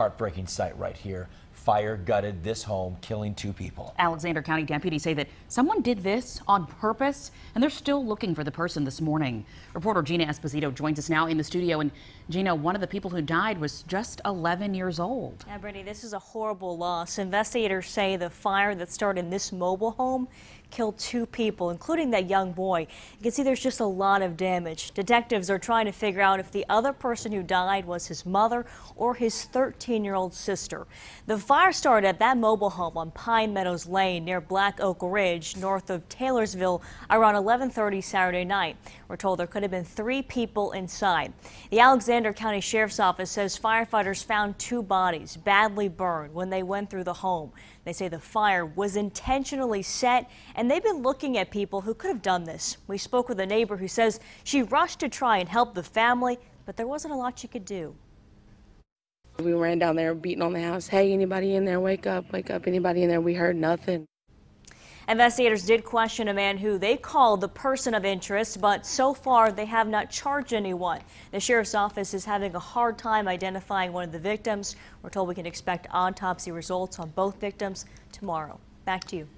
Heartbreaking sight right here. Fire gutted this home, killing two people. Alexander County deputies say that someone did this on purpose, and they're still looking for the person this morning. Reporter Gina Esposito joins us now in the studio. And Gina, one of the people who died was just 11 years old. Yeah, Brittany, this is a horrible loss. Investigators say the fire that started in this mobile home killed two people, including that young boy. You can see there's just a lot of damage. Detectives are trying to figure out if the other person who died was his mother or his 13-year-old sister. The fire started at that mobile home on Pine Meadows Lane near Black Oak Ridge, north of Taylorsville, around 11:30 Saturday night. We're told there could have been three people inside. The Alexander County Sheriff's Office says firefighters found two bodies badly burned when they went through the home. They say the fire was intentionally set and they've been looking at people who could have done this. We spoke with a neighbor who says she rushed to try and help the family, but there wasn't a lot she could do. We ran down there beating on the house. Hey, anybody in there? Wake up, wake up. Anybody in there? We heard nothing. Investigators did question a man who they called the person of interest, but so far they have not charged anyone. The sheriff's office is having a hard time identifying one of the victims. We're told we can expect autopsy results on both victims tomorrow. Back to you.